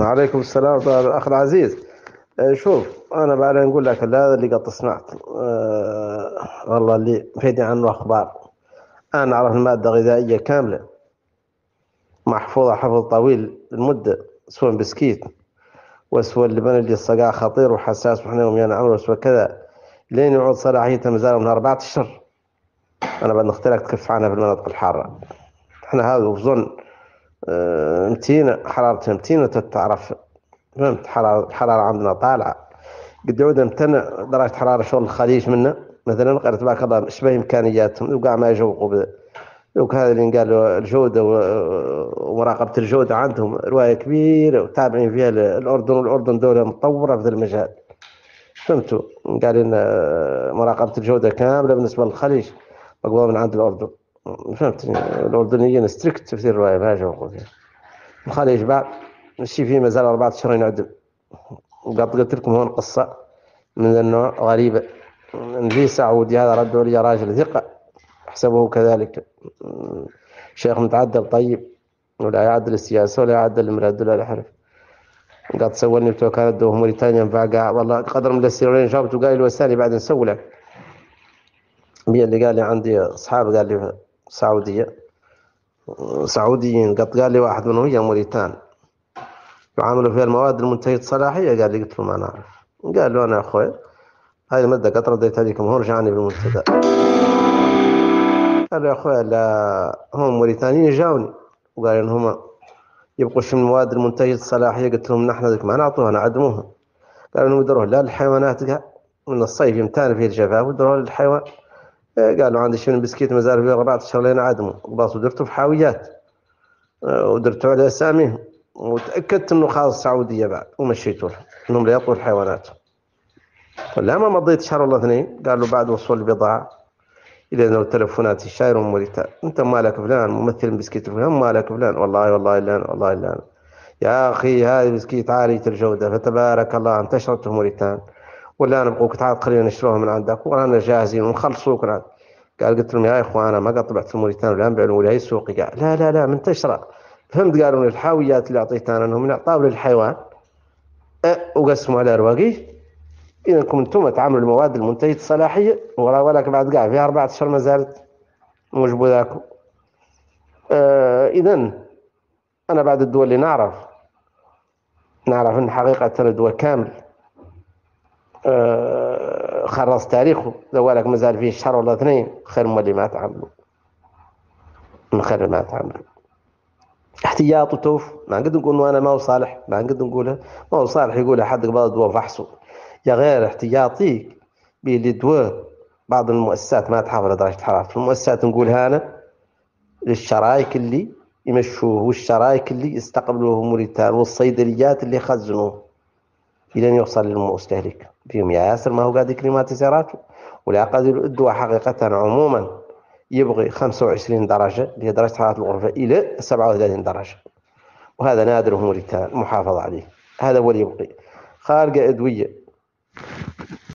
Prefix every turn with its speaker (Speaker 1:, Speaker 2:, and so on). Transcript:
Speaker 1: وعليكم السلام الأخ العزيز. آه، شوف أنا بعد نقول لك هذا اللي قد صنعت أه والله اللي فيدي عنه أخبار. أنا أعرف المادة غذائية كاملة محفوظة حفظ طويل المدة سواء بسكيت وسوى اللبن اللي الصقاع خطير وحساس وحنا يوم عمره وسوى كذا لين يعود صلاحيته مازال من أربعة أشهر أنا بعد نختلك تخف عنها في المناطق الحارة. إحنا هذا وظن آه متينة حرارتها متينة تتعرف. فهمت؟ حرارة الحرارة عندنا طالعة. قد يعود امتنع درجة حرارة شغل الخليج منا. مثلا قال تبارك الله شبه إمكانياتهم. وقع ما يجوقوا لو هذا اللي قال الجودة ومراقبة الجودة عندهم رواية كبيرة وتابعين فيها الأردن والأردن دولة متطورة في المجال. فهمتوا؟ قال لنا مراقبة الجودة كاملة بالنسبة للخليج مقبوضة من عند الأردن. فهمت؟ الأردنيين ستريكت في الرواية ما جوقوا فيها الخليج بعد الشيء فيه مازال أربعة أشهر ينعدم قلت لكم هون قصة من النوع غريبة في سعودي هذا ردوا لي راجل ثقة. احسبه كذلك. شيخ متعدل طيب. ولا يعدل السياسة ولا يعدل المراد ولا الحرف قد سولني بتوع كانت دوه موريتانيا قاع. والله قدر من السيرين جابت وقال لي وساني بعد نسوي لك. بي اللي قال لي عندي أصحاب قال لي سعودية. سعوديين قد قال لي واحد منهم هي موريتان. يعاملوا فيها المواد المنتهية صلاحية قال لي قلت له ما نعرف قال له أنا أخوي هاي المادة قد رديت عليكم هون رجعني بالمنتدى. قال يا أخوي لا هم موريتانيين جاوني. وقال إن هم يبقوا من المواد المنتهية الصلاحية. قلت لهم نحن ذيك ما نعطوها نعدموها. قالوا يدروها لا للحيوانات من الصيف يمتان فيه الجفاف ودروها للحيوان قالوا عندي شنو بسكيت مازال فيه أربعة أشهر عدموا بس ودرته في حاويات. ودرتوا على أساميهم وتأكدت إنه خاص السعودية بعد ومشيتوا له إنهم لا يطوا الحيوانات. لا ما مضيت شهر ولا اثنين. قالوا بعد وصول البضاعة. إلى أنه تلفونات الشاير وموريتان أنت مالك فلان؟ ممثل بسكيت فلان؟ مالك فلان؟ والله والله إلا أنا والله إلا أنا يا أخي هذه بسكيت عالية الجودة فتبارك الله انتشرت موريتان. ولا أنا بقوك تعال خلينا نشتروها من عندك وأنا جاهزين ونخلصوك قال قلت لهم يا إخوان أنا ما قد طبعت الموريتان ولا أنبع ولا هي سوقي قال لا لا لا منتشرة فهمت؟ قالوا الحاويات اللي أعطيتها أنهم يعطوا للحيوان أه وقسموا على رواقي. إذا كنتم تعملوا المواد المنتهية الصلاحية ولا ولك بعد قاع فيها أربعة أشهر ما زالت موجبوا ذاكم آه إذا أنا بعد الدول اللي نعرف نعرف أن حقيقة الدول كامل. خرص تاريخه. ذوالك ما زال فيه شهر ولا اثنين خير من اللي ما تعملوا. من خير ما تعملوا. احتياط وتوف ما نقدر نقول أنا ما هو صالح. ما نقدر نقولها ما هو صالح يقول حد قبل الدواء فحصه. يا غير احتياطي بالدواء بعض المؤسسات ما تحافظ على درجة حرارة المؤسسات نقولها أنا للشرايك اللي يمشوه والشرايك اللي يستقبلوه موريتان والصيدليات اللي يخزنوه. إلى أن يوصل للمستهلك. فيهم ياسر ما هو قاعد كليماتيزيراته ولا قد الدواء حقيقة عموما. يبغي 25 درجة اللي هي درجة حرارة الغرفة إلى 37 درجة. وهذا نادر موريتان محافظ عليه. هذا هو اللي يبغي. خارقة أدوية.